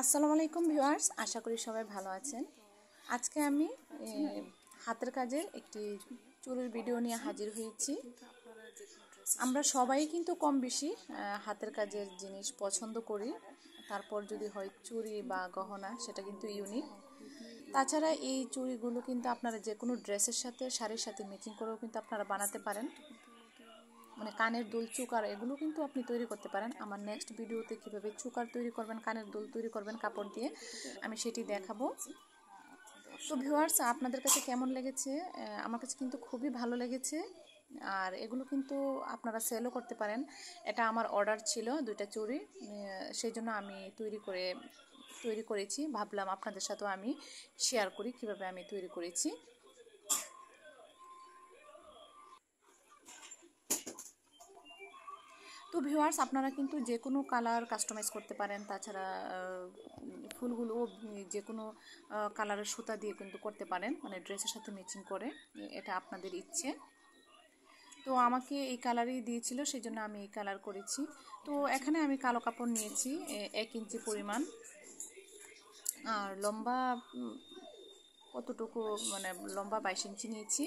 আসসালামু আলাইকুম ভিউয়ার্স, আশা করি সবাই ভালো আছেন। আজকে আমি হাতের কাজের একটি চুরির ভিডিও নিয়ে হাজির হয়েছি। আমরা সবাই কিন্তু কম বেশি হাতের কাজের জিনিস পছন্দ করি। তারপর যদি হয় চুড়ি বা গহনা, সেটা কিন্তু ইউনিক তাছাড়া এই চুড়িগুলো কিন্তু আপনারা যে কোনো ড্রেসের সাথে, শাড়ির সাথে ম্যাচিং করেও কিন্তু আপনারা বানাতে পারেন। মানে কানের দুল চুকার এগুলো কিন্তু আপনি তৈরি করতে পারেন। আমার নেক্সট ভিডিওতে কীভাবে চুকার তৈরি করবেন কানের দুল তৈরি করবেন কাপড় দিয়ে আমি সেটি দেখাবো। তো ভিউয়ার্স আপনাদের কাছে কেমন লেগেছে? আমার কাছে কিন্তু খুবই ভালো লেগেছে। আর এগুলো কিন্তু আপনারা সেলও করতে পারেন। এটা আমার অর্ডার ছিল দুইটা আহ, সেই জন্য আমি তৈরি করে তৈরি করেছি। ভাবলাম আপনাদের সাথেও আমি শেয়ার করি কীভাবে আমি তৈরি করেছি। তো ভিউয়ার্স আপনারা কিন্তু যে কোনো কালার কাস্টমাইজ করতে পারেন। তাছাড়া ফুলগুলো যে কোনো কালারের সুতা দিয়ে কিন্তু করতে পারেন। মানে ড্রেসের সাথে ম্যাচিং করে, এটা আপনাদের ইচ্ছে। তো আমাকে এই কালারই দিয়েছিল সেই জন্য আমি এই কালার করেছি। তো এখানে আমি কালো কাপড় নিয়েছি এক ইঞ্চি পরিমাণ। আর লম্বা কতটুকু মানে লম্বা বাইশ ইঞ্চি নিয়েছি।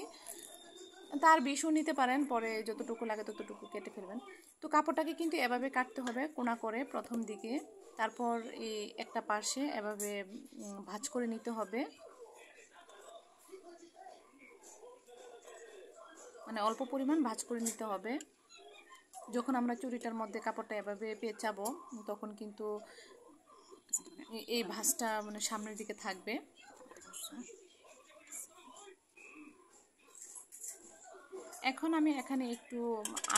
তার বিষও নিতে পারেন, পরে যতটুকু লাগে ততটুকু কেটে ফেলবেন। তো কাপড়টাকে কিন্তু এভাবে কাটতে হবে কোনা করে প্রথম দিকে। তারপর এই একটা পাশে এভাবে ভাজ করে নিতে হবে। মানে অল্প পরিমাণ ভাঁজ করে নিতে হবে। যখন আমরা চুরিটার মধ্যে কাপড়টা এভাবে পেঁচাবো, তখন কিন্তু এই ভাঁজটা মানে সামনের দিকে থাকবে। এখন আমি এখানে একটু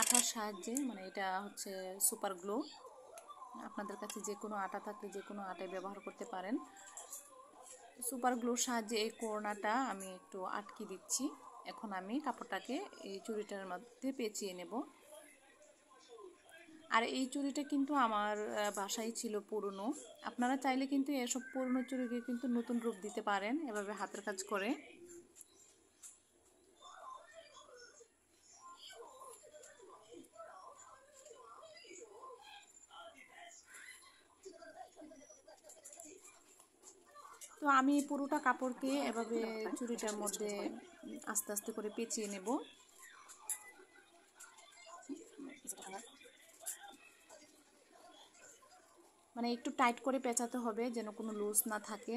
আঠার সাহায্যে মানে এটা হচ্ছে সুপার গ্লো আপনাদের কাছে যে কোনো আটা থাকলে যে কোনো আটাই ব্যবহার করতে পারেন। সুপার গ্লোর সাহায্যে এই কোরনাটা আমি একটু আটকে দিচ্ছি। এখন আমি কাপড়টাকে এই চুড়িটার মধ্যে পেঁচিয়ে নেব। আর এই চুড়িটা কিন্তু আমার বাসায় ছিল পুরনো। আপনারা চাইলে কিন্তু এসব পুরনো চুড়িকে কিন্তু নতুন রূপ দিতে পারেন, এভাবে হাতের কাজ করে। তো আমি পুরোটা কাপড়কে এভাবে চুড়িটার মধ্যে আস্তে আস্তে করে পেঁচিয়ে নেব। মানে একটু টাইট করে পেঁচাতে হবে যেন কোনো লুজ না থাকে।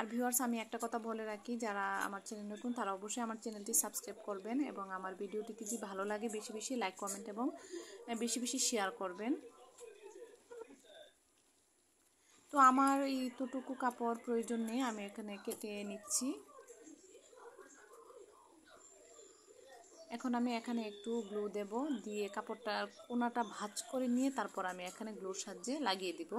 আর ভিউয়ার্স আমি একটা কথা বলে রাখি, যারা আমার চ্যানেল নতুন, তারা অবশ্যই আমার চ্যানেলটি সাবস্ক্রাইব করবেন এবং আমার ভিডিওটি যদি ভালো লাগে, বেশি বেশি লাইক কমেন্ট এবং বেশি বেশি শেয়ার করবেন। তো আমার এইটুকু কাপড় প্রয়োজন নেই, আমি এখানে কেটে নিচ্ছি। এখন আমি এখানে একটু গ্লু দেব, দিয়ে কাপড়টা কোনাটা ভাঁজ করে নিয়ে তারপর আমি এখানে গ্লুর সাহায্যে লাগিয়ে দিব।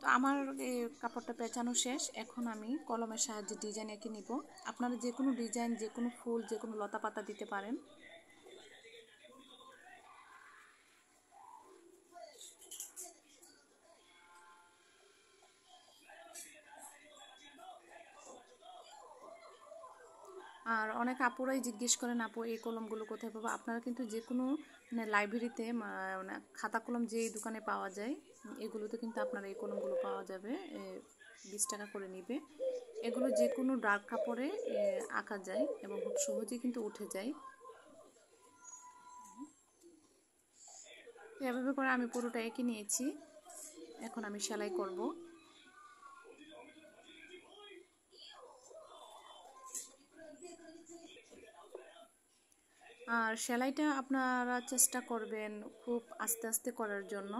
তো আমার এই কাপড়টা পেঁচানো শেষ। এখন আমি কলমের সাহায্যে ডিজাইন এঁকে নিব। আপনারা যে কোনো ডিজাইন যে কোনো ফুল যে কোনো লতা পাতা দিতে পারেন। আর অনেক আপুরাই জিজ্ঞেস করেন, আপু, এই কলমগুলো কোথায় পাবো? আপনারা কিন্তু যে কোনো মানে লাইব্রেরিতে মানে খাতা কলম যে দোকানে পাওয়া যায়, এগুলোতে কিন্তু আপনারা এই কলমগুলো পাওয়া যাবে বিশ টাকা করে নিবে। এগুলো যে কোনো ডার্ক কাপড়ে আঁকা যায় এবং খুব সহজেই কিন্তু উঠে যায়। এভাবে করে আমি পুরোটা এঁকে নিয়েছি। এখন আমি সেলাই করব। আর সেলাইটা আপনারা চেষ্টা করবেন খুব আস্তে আস্তে করার জন্য।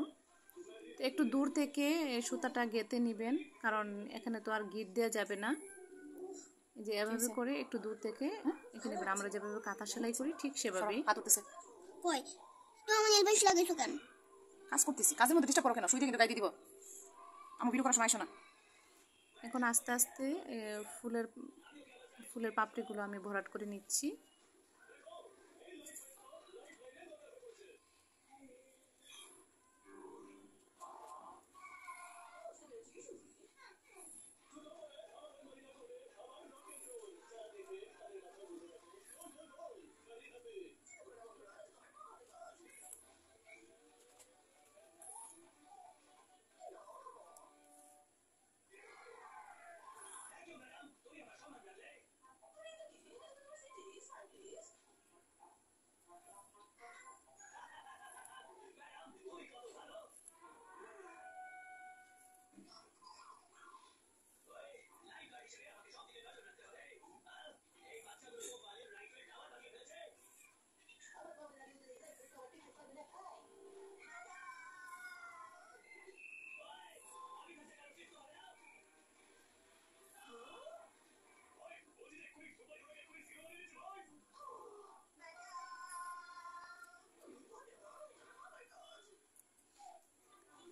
তো একটু দূর থেকে সুতাটা গেঁথে নেবেন কারণ এখানে তো আর গিট দেওয়া যাবে না। যে এভাবে করে একটু দূর থেকে এখানে আমরা যেভাবে কাঁথা সেলাই করি ঠিক সেভাবেই। কই? তো লাগাইছো কেন? কাজ করতেছি। কাজের মধ্যে ডিস্টার্ব করো কেন? শুই কিন্তু দিব। ভিডিও করার সময় আসো না। এখন আস্তে আস্তে ফুলের ফুলের পাপড়িগুলো আমি ভরাট করে নিচ্ছি।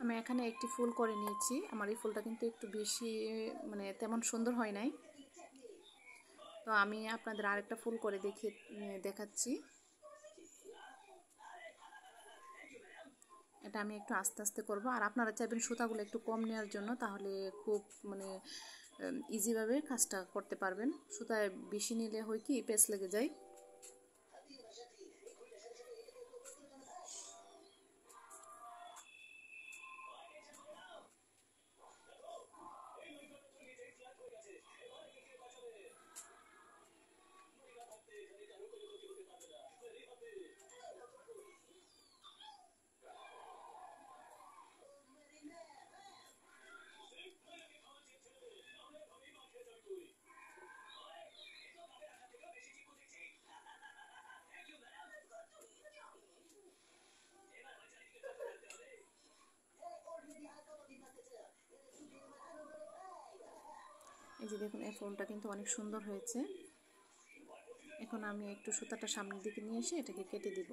আমি এখানে একটি ফুল করে নিয়েছি। আমার এই ফুলটা কিন্তু একটু বেশি মানে তেমন সুন্দর হয় নাই। তো আমি আপনাদের আরেকটা ফুল করে দেখে, দেখাচ্ছি। এটা আমি একটু আস্তে আস্তে করব। আর আপনারা চাইবেন সুতাগুলো একটু কম নেওয়ার জন্য, তাহলে খুব মানে ইজিভাবে কাজটা করতে পারবেন। সুতায় বেশি নিলে হয় কি পেস লেগে যায়। এই যে দেখুন, এই ফোনটা কিন্তু অনেক সুন্দর হয়েছে। এখন আমি একটু সুতাটা সামনের দিকে নিয়ে এসে এটাকে কেটে দিব।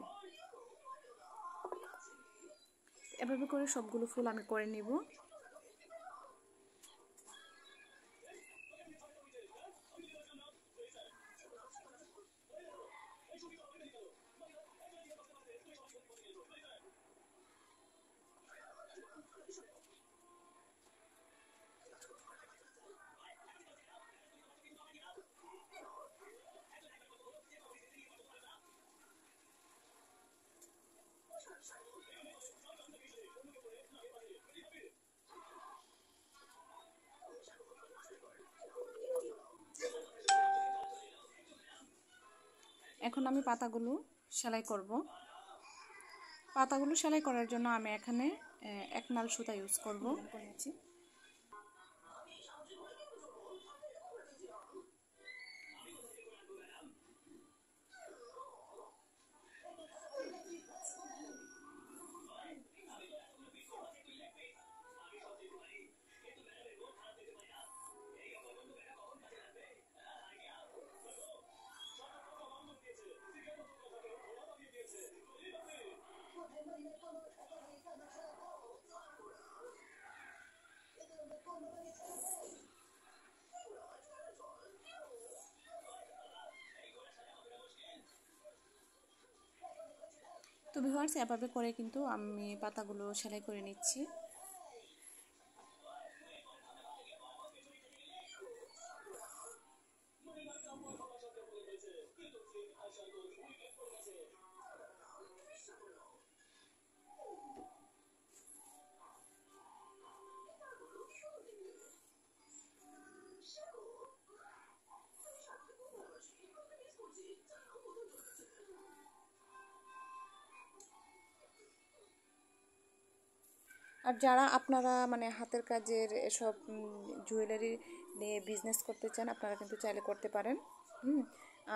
এভাবে করে সবগুলো ফুল আমি করে নিব। এখন আমি পাতাগুলো সেলাই করব। পাতাগুলো সেলাই করার জন্য আমি এখানে এক নাল সুতা ইউজ করব। করেছি তো ভিউয়ার্স এভাবে করে কিন্তু আমি পাতাগুলো সেলাই করে নিচ্ছি। আর যারা আপনারা মানে হাতের কাজের এসব জুয়েলারি নিয়ে বিজনেস করতে চান, আপনারা কিন্তু চাইলে করতে পারেন। হুম,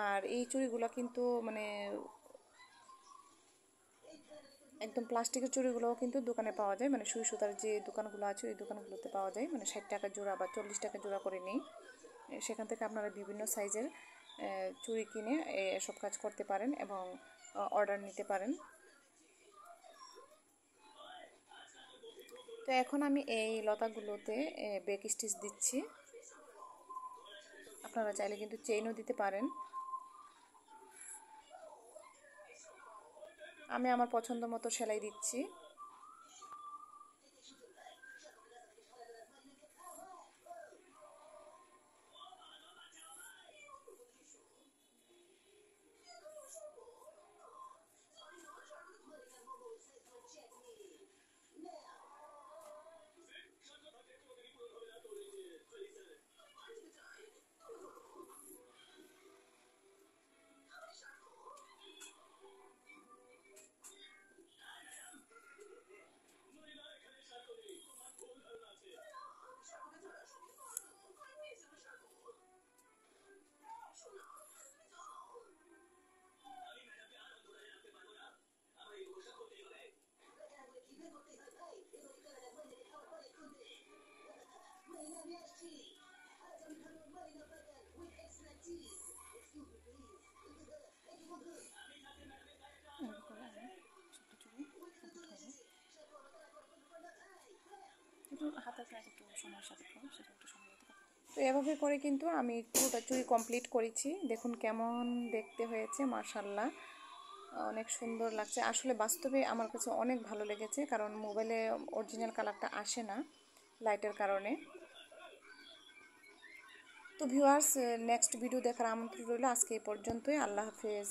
আর এই চুড়িগুলো কিন্তু মানে একদম প্লাস্টিকের চুড়িগুলোও কিন্তু দোকানে পাওয়া যায়। মানে সুই সুতার যে দোকানগুলো আছে, ওই দোকানগুলোতে পাওয়া যায়। মানে ষাট টাকা জোড়া বা চল্লিশ টাকা জোড়া করে নেই। সেখান থেকে আপনারা বিভিন্ন সাইজের চুড়ি কিনে এসব কাজ করতে পারেন এবং অর্ডার নিতে পারেন। তো এখন আমি এই লতাগুলোতে বেক স্টিচ দিচ্ছি। আপনারা চাইলে কিন্তু চেইনও দিতে পারেন। আমি আমার পছন্দ মতো সেলাই দিচ্ছি। তো এভাবে করে কিন্তু আমি পুরোটা চুরি কমপ্লিট করেছি। দেখুন কেমন দেখতে হয়েছে মার্শাল্লাহ অনেক সুন্দর লাগছে। আসলে বাস্তবে আমার কাছে অনেক ভালো লেগেছে, কারণ মোবাইলে অরিজিনাল কালারটা আসে না লাইটের কারণে। তো ভিউয়ার্স নেক্সট ভিডিও দেখার আমন্ত্রণ রইল। আজকে এই পর্যন্তই। আল্লাহ হাফেজ।